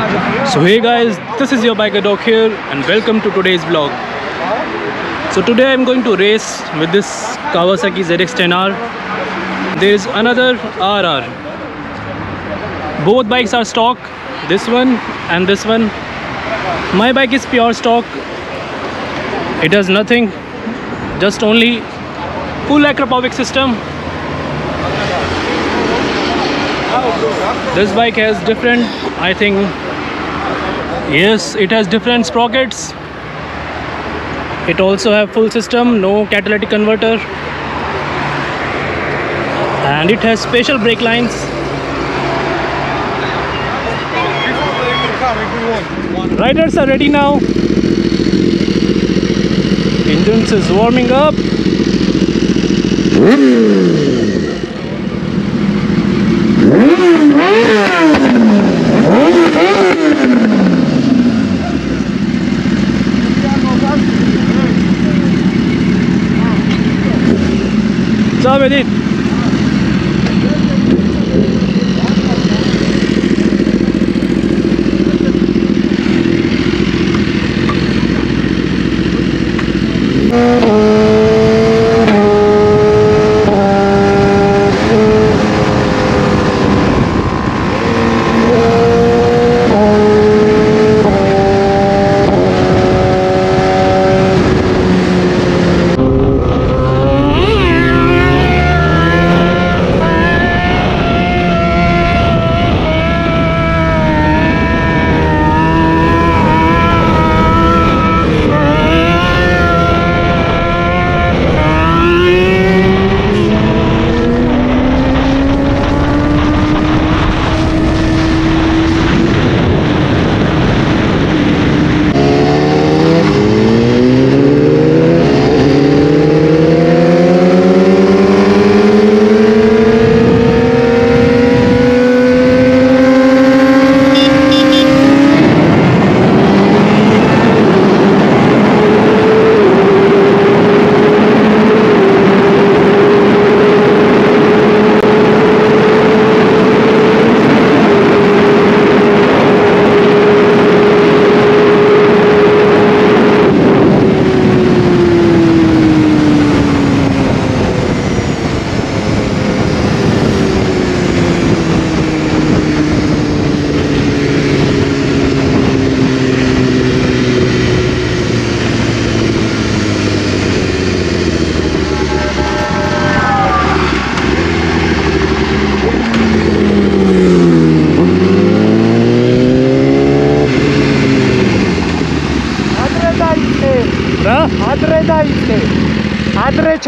So hey guys, this is your Bikerdoc here and welcome to today's vlog. So today I'm going to race with this Kawasaki ZX-10R. There is another RR. Both bikes are stock, this one and this one. My bike is pure stock. It has nothing, just only full Akrapovic system. This bike has different, I think, yes, it has different sprockets. It also have full system, no catalytic converter. And it has special brake lines. Riders are ready now. Engines is warming up. devam edin.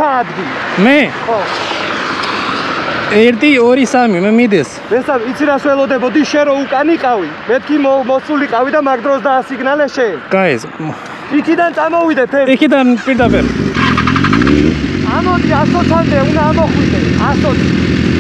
ადრე ჩაადგი. მე ხო. 1 2 3 მე მიდეს. ესა იცი რას ველოდებოდი შენ რო უკან იყავი. მეთქი მოსულიყავი და მაგ დროს დაასიგნალე შენ. Guys, იქიდან წამოვიდეთ ეს. იქიდან პირდაპირ. ამოდი 120-მდე უნდა ამოხვიდე. 120.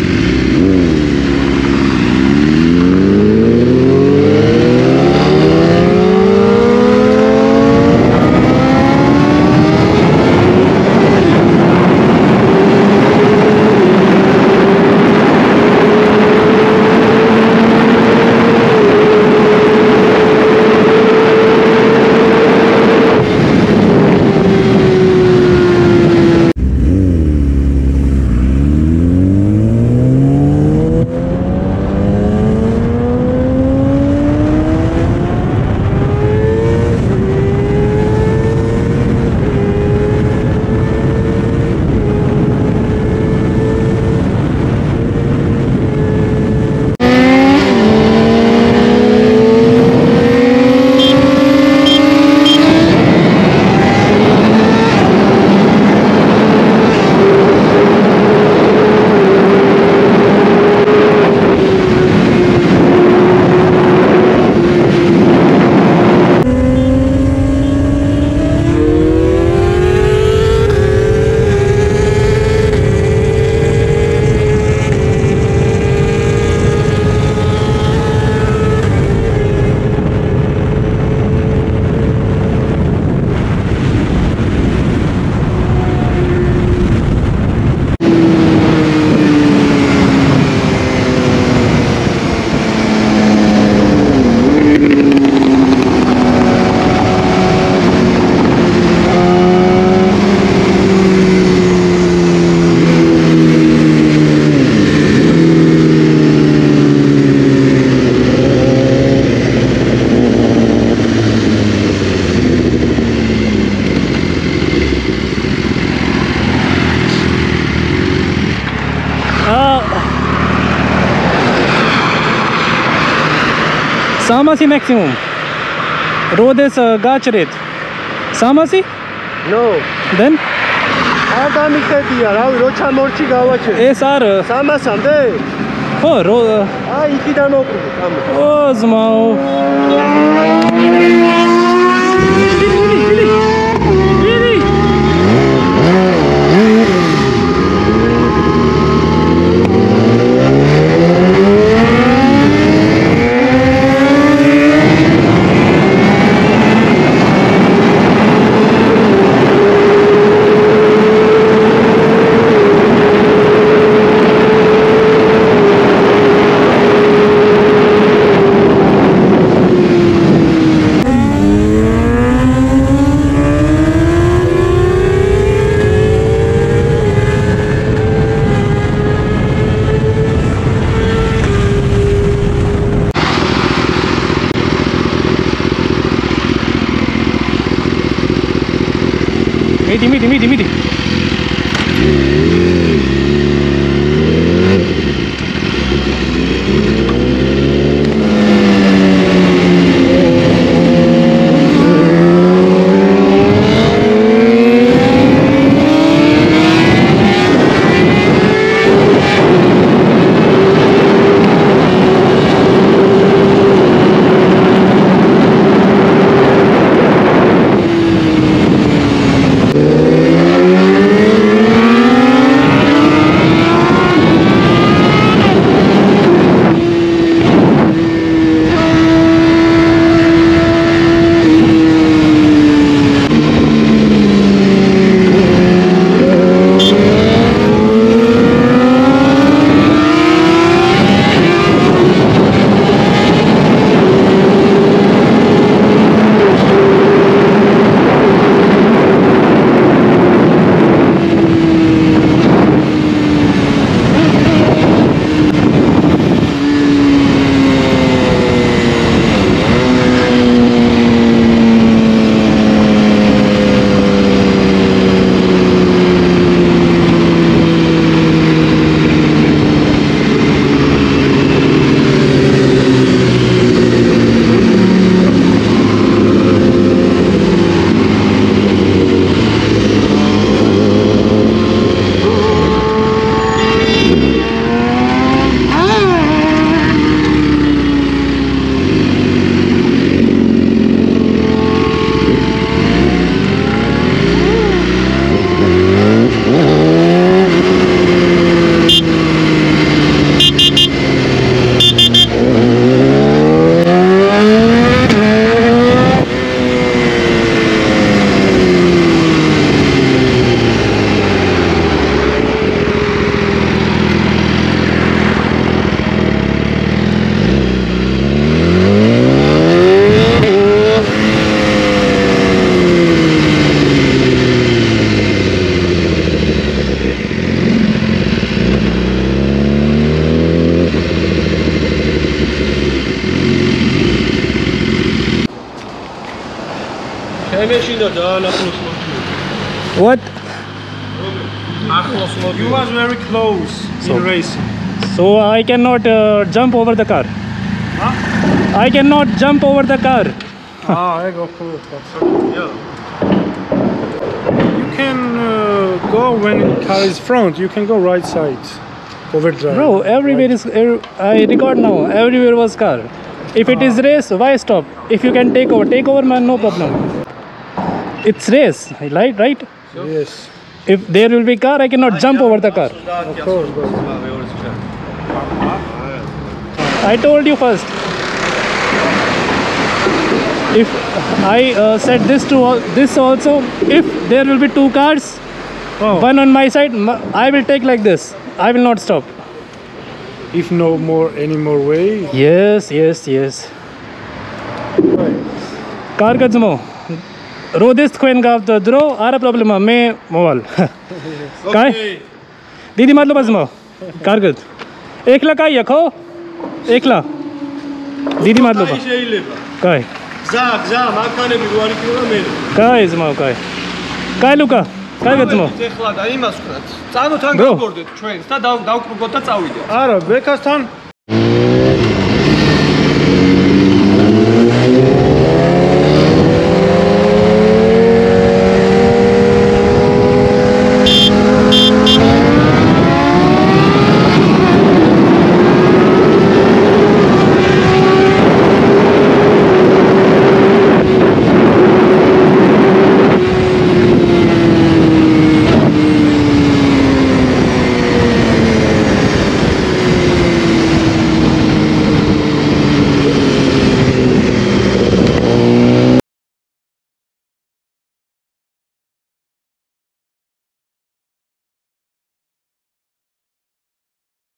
Samasi maximum. Road is uh, Gacharet. Samasi? No. Then? Asta mi se dia, rau rocha morci gavache. E sar. Samasa de. Oh, ro. Uh, A iki dan oku. Oh, zmao. What? You was very close so, in race. So I cannot uh, jump over the car. Huh? I cannot jump over the car. ah, I go for Yeah. You can uh, go when the car is front. You can go right side, overdrive. Bro, everywhere right. is. Er, I record now. Everywhere was car. If ah. it is ah. race, why stop? If you can take over, take over, man. No problem it's race right right Yes, if there will be car i cannot jump over the car of course. I told you first. If I uh, said this to al- this also, if there will be two cars, oh, one on my side, I will take like this. I will not stop. if no more any more way. Yes, yes, yes. Car ka როდეს თქვენ გავდო დრო, არა პრობლემა, მე მოვალ. კაი? დიდი მადლობა ძმო. კარგად. ეკლა კაია ხო? ეკლა. დიდი მადლობა. კაი შეიძლება. კაი. გზა, გზა, მანქანები 8 კილომეტრი. კაი ძმო, კაი. კაი ლუკა. კარგად ძმო. ეხლა და იმას ვქნათ. წანოთან გავბორდეთ ჩვენს და დავკრუგოთ და წავიდეთ. არა, ბეკასთან